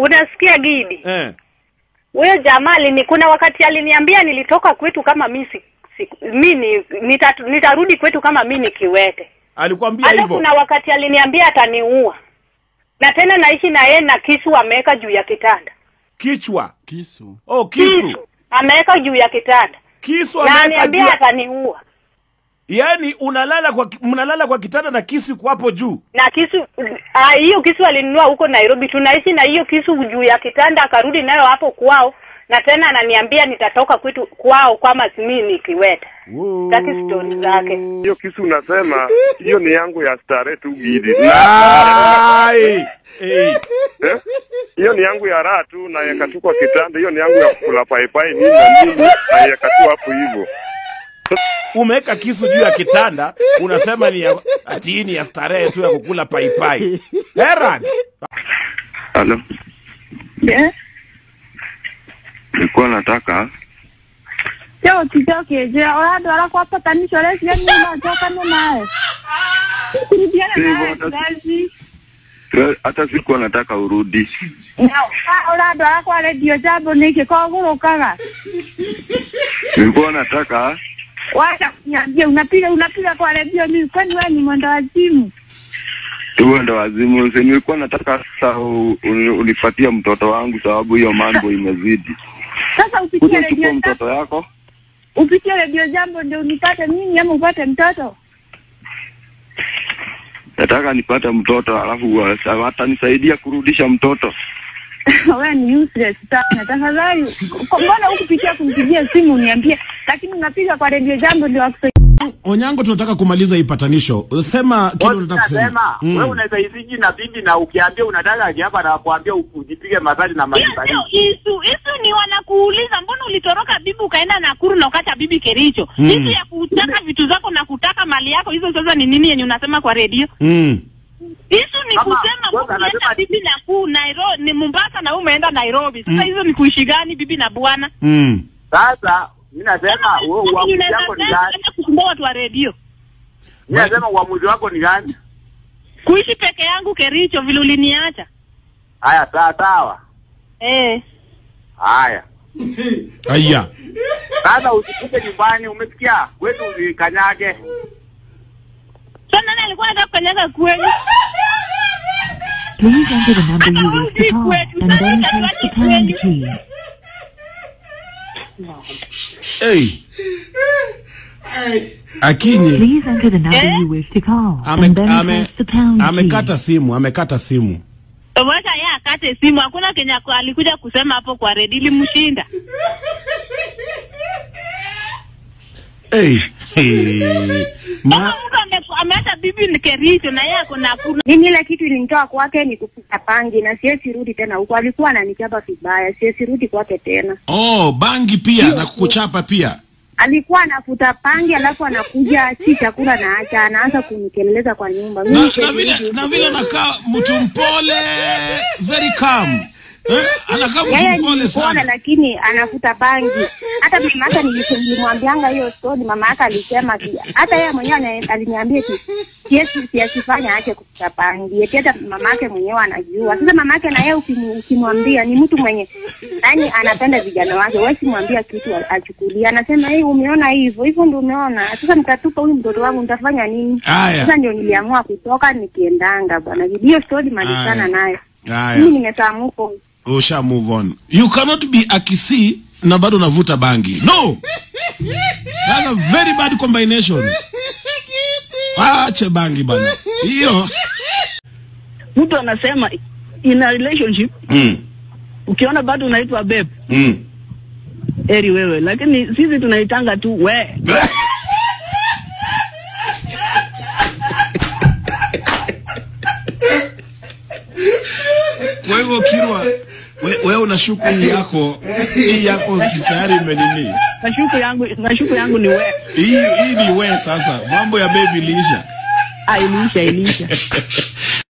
unasikia Gidi? eh. Huyo Jamali ni kuna wakati aliniambia nilitoka kwetu kama mi si, si, mi ni, nita, nitarudi kwetu kama mi ni kiwete. alikwambia hivyo kuna wakati aliniambia ataniua, na tena naishi na yeye na kisu ameweka juu ya kitanda. kichwa Kisu. oh kisu kisu. ameweka juu ya kitanda kisu ameweka juu juu ataniua, yaani unalala kwa mnalala kwa kitanda na kisu iko hapo juu na kisu ah, hiyo kisu alinunua huko Nairobi. Tunaishi na hiyo kisu juu ya kitanda, akarudi nayo hapo kwao, na tena ananiambia nitatoka kwetu kwao kama simi nikiweta. stori zake. hiyo kisu unasema hiyo ni yangu ya stare tu Gidi. Ai! Eh. Hiyo ni yangu ya raha tu na yakatukwa kitanda hiyo ni yangu ya kukula paipai nini na nini tu hapo hivyo umeweka kisu juu ya kitanda unasema ni ya, ati ni ya starehe tu ya kukula paipai Heran Halo, Yeah. nilikuwa nataka kitoke je, naye. Kurudiana Sivyo, naye hata- kazi. hata sikuwa nataka urudi. Na oradwara kwa redio jambo niki kogurukaga. Nilikuwa nataka Wacha kuniambia unapiga unapiga kwa redio mimi kwani wewe ni mwenda wazimu? tuende wazimu. Si nilikuwa nataka sasa unifuatia mtoto wangu, sababu hiyo mambo imezidi. Sasa upitie redio mtoto yako, upitie redio jambo ndio unipate mimi ama upate mtoto. nataka nipate mtoto, alafu wa- watanisaidia kurudisha mtoto. wewe ni useless sana. Tafadhali mbona hukupitia kumpigia simu uniambie, lakini unapiga kwa redio jambo ndio wakusaidia. Onyango, tunataka kumaliza hii patanisho. Sema kile unataka kusema. Mm. wewe unaweza isiji na bibi na ukiambia unataka aje hapa na kuambia ujipige na isu. Isu ni wanakuuliza mbona ulitoroka bibi ukaenda Nakuru na ukacha bibi Kericho. Mm. Isu ya kutaka vitu zako na kutaka mali yako, hizo sasa ni nini yenye unasema kwa redio? mm. Ni kusema wewe bibi na kuu Nairobi, ni Mombasa na umeenda Nairobi. Sasa Mm. hizo ni kuishi gani bibi na bwana? Mm. Sasa mimi nasema wewe uamuzi wako ni gani? kusumbua watu wa redio. Mimi nasema uamuzi wako ni gani? Kuishi peke yangu Kericho vile uliniacha. Haya, sawa sawa. Eh. Haya. Haya. Sasa usifike nyumbani, umesikia? Kwetu usikanyage. Sasa nani alikuwa anataka kukanyaga kweli? Please enter the number you wish to call and then press the pound key. Hey. Akinye. Please enter the number Eh? you wish to call ame, and then ame, press the pound key. amekata simu, amekata simu. Wacha yeye akate simu. Hakuna Kenya kwa alikuja kusema hapo kwa redio ilimshinda. Hey. Hey. Ma, ameacha bibi ni Kericho na yeye ako Nakuru. Mimi ile kitu ilinitoa kwake ni kupita pangi na siwezi rudi tena huko. Alikuwa ananichapa vibaya, siwezi rudi kwake tena. oh, bangi pia na kukuchapa pia. Alikuwa anafuta pangi alafu anakuja si chakula na acha anaanza kunikeleleza kwa nyumba. Na, Mimi na vile nakaa na vile anakaa mtu mpole, very calm. Eh? Anakaa sana. lakini anafuta bangi. Hata mama yake nilimwambianga hiyo story, mama yake alisema hata yeye mwenyewe aliniambia ki kiasi kiasifanya aache kufuta bangi. Eti hata mama yake mwenyewe anajua. Sasa mama yake na yeye ukimwambia ni mtu mwenye yani anapenda vijana wake, wewe simwambia kitu achukulia. Anasema hey, umeona hivyo hivyo, ndio umeona. Sasa nitatupa huyu mtoto wangu, nitafanya nini? Sasa ndio niliamua kutoka nikiendanga bwana. Hiyo story malizana nayo. Mimi nimetamuka Usha move on. You cannot be a Kisii na bado unavuta bangi. No. That's a very bad combination. Ache bangi bana. Hiyo. mtu anasema in a relationship Mm. ukiona bado unaitwa babe Mm. eri wewe lakini sisi tunaitanga tu we wewe hii yako hii yako tayari imenini. kashuku yangu kashuku yangu ni we Hii hii ni we sasa. Mambo ya baby liisha. Ah, iliisha iliisha